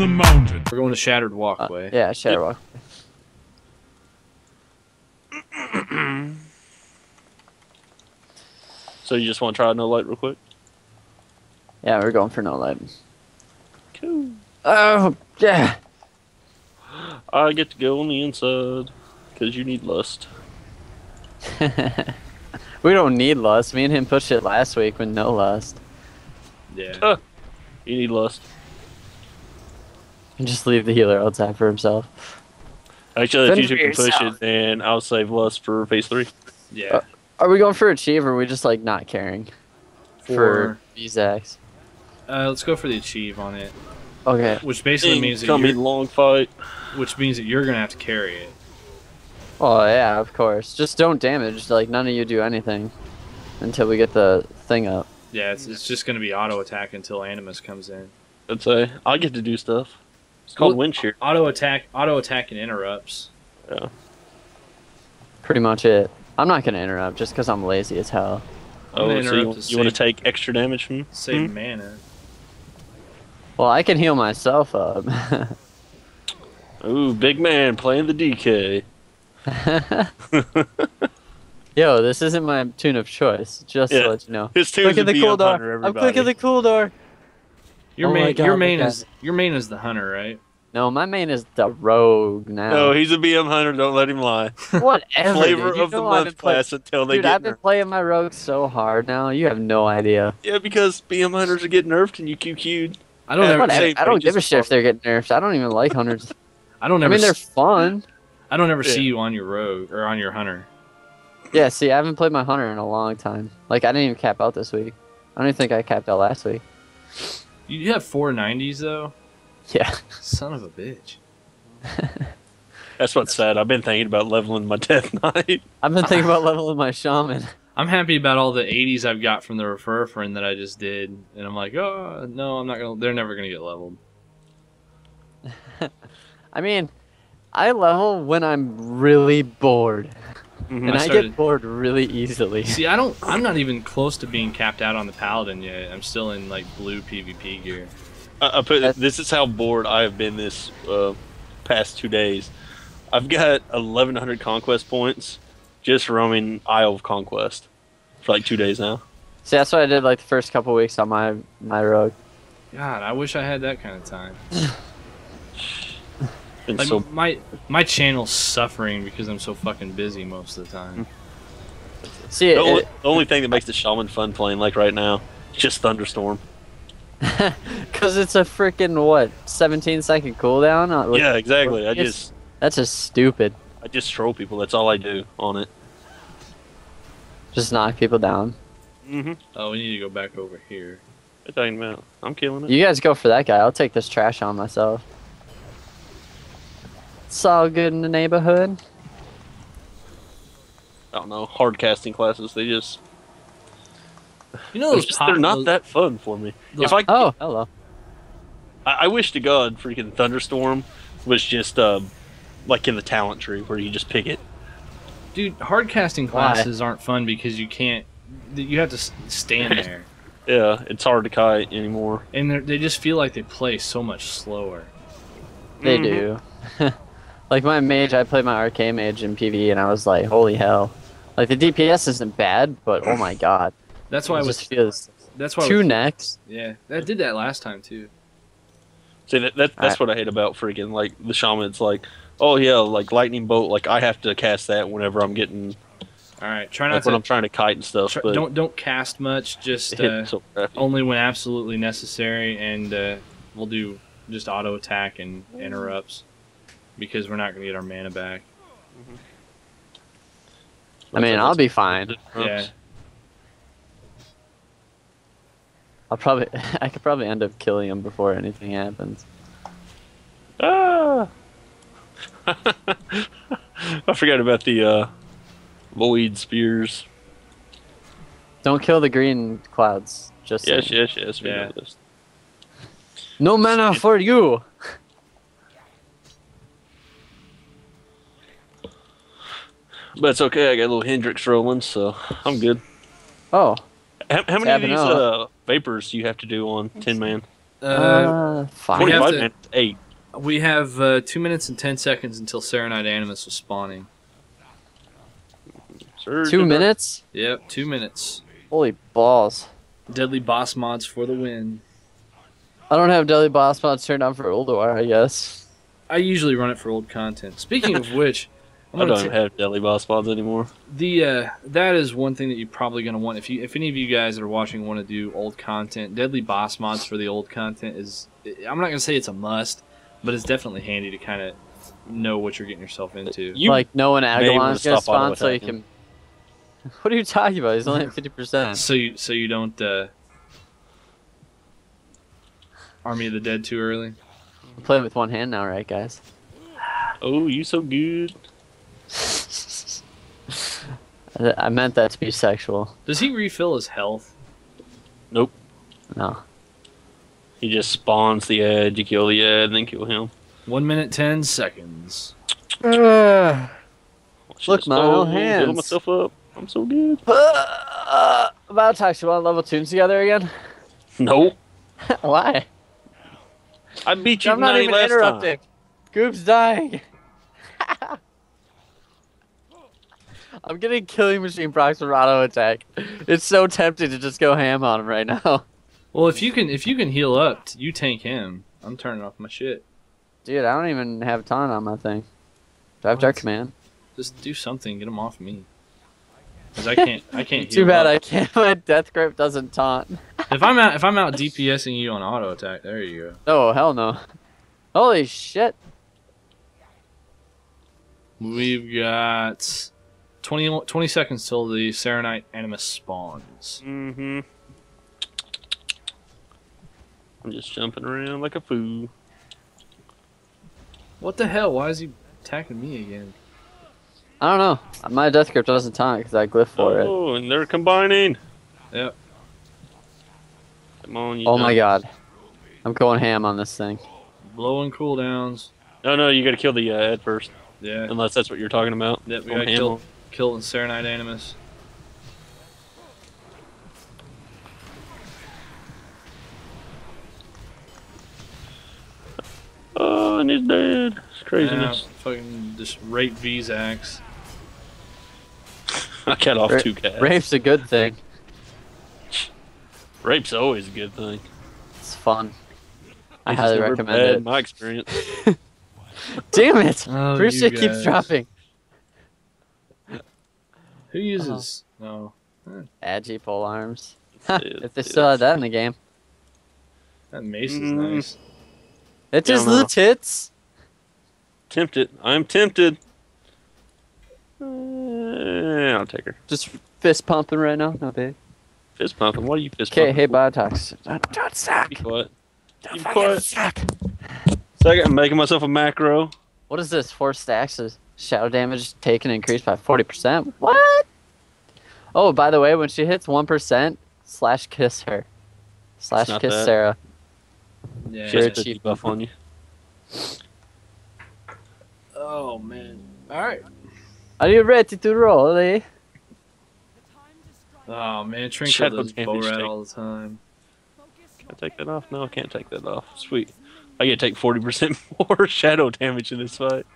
the mountain. We're going to Shattered Uh, Walkway. yeah, Shadowwalk. So you just want to try no light real quick? Yeah, we're going for no light. Cool. Oh, yeah. I get to go on the inside because you need lust. we don't need lust. Me and him pushed it last week with no lust. Yeah. You need lust. And just leave the healer outside for himself. Actually, if Fend you two for can push it, then I'll save lust for phase three. Yeah. Uh, Are we going for achieve or are we just like not caring? For Vezax. Uh, let's go for the achieve on it, Okay. which basically means that Incoming you're, long fight. which means that you're gonna have to carry it. Oh yeah, of course. Just don't damage. Like none of you do anything until we get the thing up. Yeah, it's, it's just gonna be auto attack until Animus comes in. I'd say I get to do stuff. It's called Well- wind shear. Auto attack, auto attack, and interrupts. Yeah. Pretty much it. I'm not gonna interrupt just because I'm lazy as hell. I'm Oh, so you, you want to take extra damage from? Save Hmm? mana. Well, I can heal myself up. Ooh, big man playing the DK. Yo, this isn't my tune of choice. Just Yeah. to let you know. His Click tune's at a the cool door. I'm everybody. clicking the cool door. Your Oh main, God, your main at is your main is the hunter, right? No, my main is the rogue now. No, he's a BM hunter. Don't let him lie. Whatever. Flavor dude. Of the know I've been month play- class until they Dude, get I've been nerfed. playing my rogue so hard now. You have no idea. Yeah, because BM hunters are getting nerfed and you QQ'd. I don't ever, Whatever. same I don't give a shit if they're getting nerfed. I don't even like hunters. I don't I mean, they're fun. I don't ever Yeah. see you on your rogue or on your hunter. Yeah, see, I haven't played my hunter in a long time. Like, I didn't even cap out this week. I don't even think I capped out last week. You have four nineties though. Yeah. Son of a bitch. That's what's sad. I've been thinking about leveling my Death Knight. I've been thinking about leveling my shaman. I'm happy about all the 80s I've got from the refer friend that I just did, and I'm like, oh no, I'm not gonna. They're never gonna get leveled. I mean, I level when I'm really bored. Mhm. And I I, get bored really easily. See, I don't. I'm not even close to being capped out on the paladin yet. I'm still in like blue PvP gear. I, I put That's- this is how bored I have been this uh, past two days. I've got 1,100 conquest points just roaming Isle of Conquest for like two days now. See, that's what I did like the first couple weeks on my my rogue. God, I wish I had that kind of time. Been Like so my my channel's suffering because I'm so fucking busy most of the time. See, the, only, it, the only thing that makes the shaman fun playing like right now just thunderstorm. because it's a freaking what 17 second cooldown. Uh, yeah, exactly. I just That's just stupid. I just troll people. That's all I do on it. Just knock people down. Mm-hmm. Oh, we need to go back over here. What you talking about? I'm killing it. You guys go for that guy. I'll take this trash on myself. It's all good in the neighborhood. I don't know. Hard casting classes. They just You know they're, those just, they're not that fun for me. those- If I Oh, hello. I, I wish to God freaking Thunderstorm was just uh, like in the talent tree where you just pick it. Dude, hard casting Why? classes aren't fun because you can't. You have to stand there, Yeah, it's hard to kite anymore. and they're- just feel like they play so much slower. They Mhm. do. like my mage, I played my arcane mage in PvE, and I was like, holy hell. Like the DPS isn't bad, but oh my god. That's why it I was. just feels That's why. Two was- necks. Yeah, that did that last time too. See, that, that that's Alright. what I hate about freaking like the shaman. It's like, oh yeah, like lightning bolt. Like I have to cast that whenever I'm getting All right, try like not when to. I'm trying to kite and stuff. try- but don't don't cast much. Just uh, so only when absolutely necessary, and uh, we'll do just auto attack and interrupts because we're not gonna get our mana back. I mean, I'll be fine. Yeah. I'll probably, I could probably end up killing him before anything happens. Ah! I forgot about the uh, void spears. Don't kill the green clouds. Just Yes, saying. yes, yes. We Yeah. no mana for you. But it's okay. I got a little Hendrix rolling, so I'm good. Oh, How, how many of these uh, vapors do you have to do on 10 Man? Uh, Uh, fine. We have 25 to- minutes. Eight. we have uh, two minutes and ten seconds until Saronite Animus was spawning. Sir, Two minutes? Yep, two minutes. Holy balls. Deadly boss mods for the win. I don't have Deadly Boss mods turned on for Ulduar, I guess. I usually run it for old content. Speaking of which, I'm I don't ta- have Deadly Boss mods anymore. the uh, that is one thing that you're probably gonna want if you if any of you guys that are watching want to do old content. Deadly boss mods for the old content is I'm not gonna say it's a must, but it's definitely handy to kind of know what you're getting yourself into. You like knowing may Agalon's wanna gonna stop spawn so you can. What are you talking about? He's only at fifty percent. so you so you don't uh, Army of the Dead too early. Playing with one hand now, right, guys? Oh, you so good. I I meant that to be sexual. Does he refill his health? Nope. No. He just spawns the edge, you kill the edge, and then kill him. One minute ten seconds. Should've Look, my stole, own heal hands. myself up. I'm so good. Uh, about talk. You want to level tunes together again? Nope. Why? I beat you I'm not 90 even last interrupting. time. Goop's dying. I'm getting killing machine procs for auto attack. It's so tempting to just go ham on him right now. Well, if you can if you can heal up, you tank him. I'm turning off my shit. Dude, I don't even have taunt on my thing. Do I have dark command? Just do something. Get him off me. Cause I can't. I can't. Too bad up. I can't. My death grip doesn't taunt. If I'm out, if I'm out DPSing you on auto attack, there you go. Oh hell no! Holy shit! We've got 20, 20 seconds till the Saronite Animus spawns. Mm-hmm. I'm just jumping around like a fool. What the hell? Why is he attacking me again? I don't know. My death grip doesn't taunt because I glyph for it. oh, and they're combining. Yep. Come on, you Oh my god! I'm going ham on this thing. Blowing cooldowns. No, no, you gotta kill the uh, Ed first. Yeah. Unless that's what you're talking about. Yep, we Going got ham killed, on- in Saronite Animus. Oh, and he's dead. It's Yeah, craziness. fucking just rape Vezax. I cut off Ra- two cats. Rape's a good thing. Rape's always a good thing. It's fun. I highly recommend bad it. in my experience. Damn it! Oh, First keeps dropping. Who uses? No. Agi pole arms. If they still had that in the game. That mace is Mm. nice. It's Yeah, just no. the tits. Tempted. I'm tempted. Uh, I'll take her. Just fist pumping right now. No big. Fist pumping. What are you fist Okay, hey for? Biotox. Don't, don't suck. Be quiet. Don't Be quiet. suck. Second, I'm making myself a macro. What is this? Four stacks of shadow damage taken increased by 40%? What? Oh, by the way, when she hits 1%, slash kiss her. Slash kiss that. Sara. Yeah. She has Very to cheap. debuff on you. Oh man. All right. Are you ready to roll, eh? Oh man, Trinkle Shadow does damage bow rat take. all the time. Can I take that off? No, I can't take that off. Sweet. I get to take 40% more shadow damage in this fight.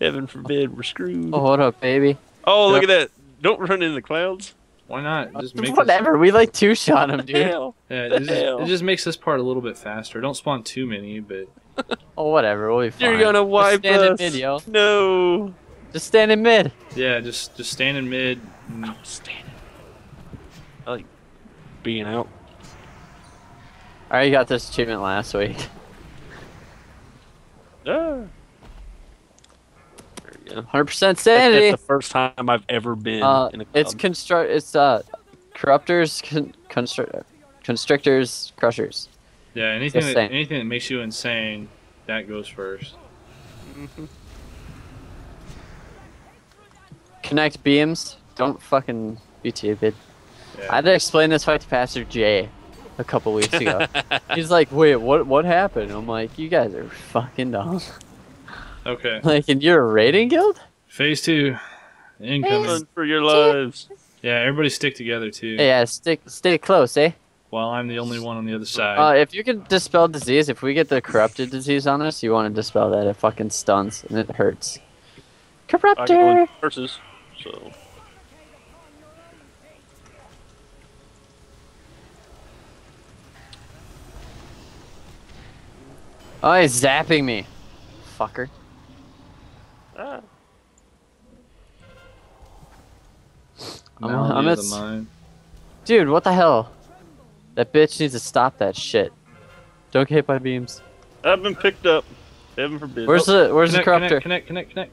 Heaven forbid, we're screwed. Oh, what up, baby? Oh, look at that. Don't run in the clouds. Why not? Just make this, Whatever, we like two shot him, dude. Hell. yeah, it the just, hell? it just makes this part a little bit faster. Don't spawn too many, but Oh, whatever, we'll be fine. You're gonna wipe Just stand in us. mid, yo. No. Just stand in mid. yeah, just just stand in mid. and- Stand it. I like being out. I already got this achievement last week. Ah. There we go. 100% That's sanity. the first time I've ever been Uh, in a it's cloud. construct. It's uh, corruptors, con- constri- constrictors, crushers. Yeah, anything Just that, saying. anything that makes you insane, that goes first. Connect beams. Don't fucking be stupid. Yeah. I had to explain this fight to Pastor Jay a couple weeks ago. He's like, "Wait, what? What happened?" I'm like, "You guys are fucking dumb. Okay, like, and you're a raiding guild? phase two, incoming. Run for your lives. Yeah, everybody stick together too. Yeah, stick, stay close, eh? while I'm the only one on the other side. Uh, if you could dispel disease, if we get the corrupted disease on us, you want to dispel that. It fucking stuns and it hurts. I Corruptor. in versus. So Oh, he's zapping me. Fucker. Ah, I'm- Melody I'm of at the s- mind. Dude, what the hell? That bitch needs to stop that shit. Don't get hit by beams. I've been picked up. Heaven forbid. Where's Oh, the Where's the Connect, corruptor? connect, connect, connect, connect.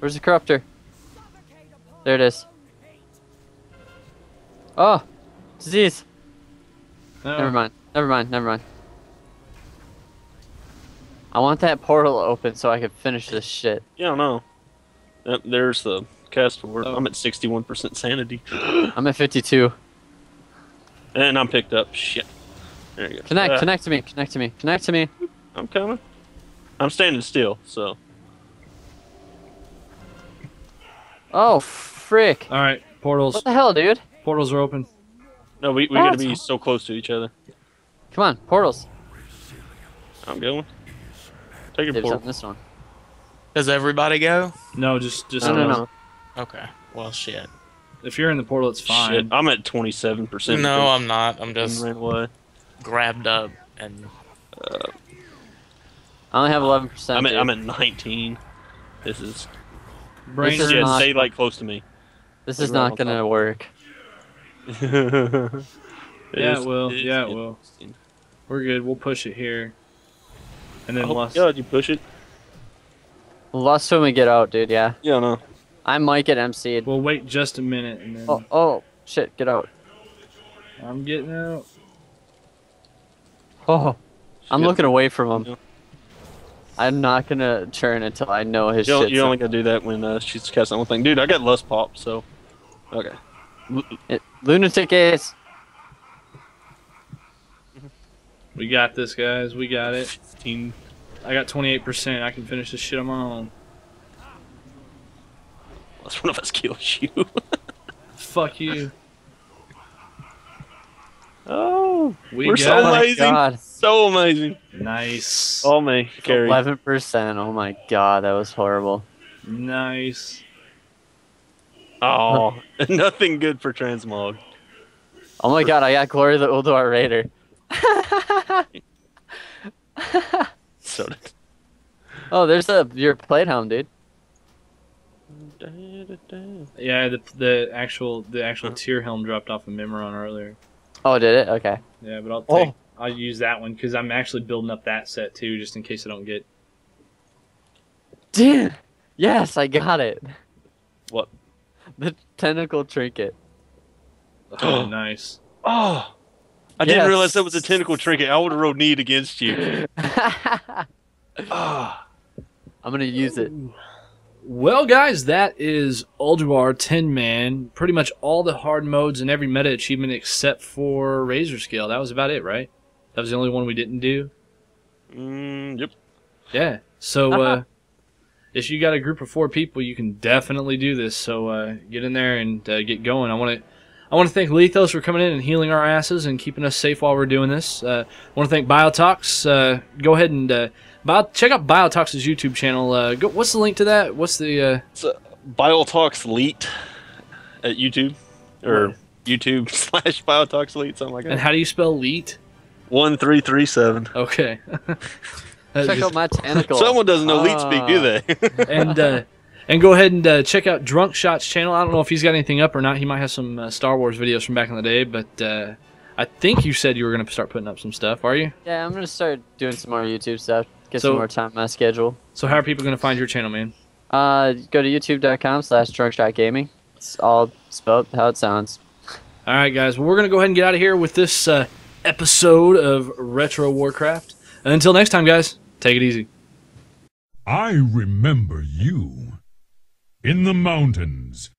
Where's the corruptor? There it is. Oh, disease. No. Never mind. Never mind. Never mind. I want that portal open so I can finish this shit. Yeah, no. Yep, there's the cast word. Oh. I'm at 61% sanity. I'm at 52. And I'm picked up. Shit. There you go. Connect. Uh, Connect to me. Connect to me. Connect to me. I'm coming. I'm standing still, so. Oh, frick. All right, portals. What the hell, dude? Portals are open. No, we, we gotta be so close to each other. Come on, portals. I'm going. Take your Dibs portal. on this one. Does everybody go? No, just just No, no, no. Okay. Well, shit. If you're in the portal, it's fine. Shit, I'm at 27%. No, I'm not. I'm just just grabbed up and I only have 11%. I'm at. I'm at 19. This is. Brain This is Yeah, not- stay like close to me. This is not gonna work. Yeah, It's- it will. Yeah, it will. We're good. We'll push it here. And then Oh, Lust. God, you push it? Lust when we get out, dude. Yeah, Yeah, no. I might get MC'd. We'll wait just a minute and then Oh, oh, shit, get out. I'm getting out. Oh, I'm looking away from him. Yeah. I'm not gonna turn until I know his You, don't- shit's you up. only gotta do that when uh, she's casting one thing. Dude, I got lust pop, so. Okay. It- Lunatic Gaze. We got this, guys. We got it. I got 28%. I can finish this shit on my own. Unless one of us kills you. Fuck you. oh. We We're got so it. Oh my amazing. God. So amazing. Nice. Oh, All me. Carry. Eleven percent. Oh my god, that was horrible. Nice. Oh. Nothing good for transmog. Oh my god, I got Glory the Ulduar Raider. So. did. Oh, there's a your plate helm, dude. Yeah, the the actual the actual Uh-huh. tier helm dropped off of Mimiron earlier. Oh, did it? Okay. Yeah, but I'll Oh. I'll use that one because I'm actually building up that set too, just in case I don't get. Damn. Yes, I got it. What? The tentacle trinket. Oh, nice. Oh. I didn't realize that was a tentacle trinket. I would have rolled need against you. I'm Ah. gonna use it. Well, guys, that is Ulduar 10 man. Pretty much all the hard modes and every meta achievement except for Razorscale. That was about it, right? That was the only one we didn't do. Mm, yep. Yeah. So, Uh-huh. uh, if you got a group of four people, you can definitely do this. So, uh, get in there and uh, get going. I want to. I want to thank Lethos for coming in and healing our asses and keeping us safe while we're doing this. Uh, I want to thank Biotox. Uh, go ahead and uh, bio- check out Biotox's YouTube channel. Uh, go, what's the link to that? What's the uh, It's uh, Biotox Leet at YouTube. Or YouTube slash Biotox Leet, something like that. and how do you spell Leet? 1337. Okay. Check just- out my tentacle. Someone doesn't know Leet speak, do they? and uh, and go ahead and uh, check out Drunkshot's channel. I don't know if he's got anything up or not. He might have some uh, Star Wars videos from back in the day, but uh, I think you said you were going to start putting up some stuff. Are you? Yeah, I'm gonna start doing some more YouTube stuff. Get So- some more time on my schedule. So how are people going to find your channel, man? Uh, go to youtube.com slash drunkshotgaming. It's all spelled how it sounds. All right, guys. Well, we're going to go ahead and get out of here with this uh, episode of Retro Warcraft. And until next time, guys, take it easy. I remember you. In the mountains,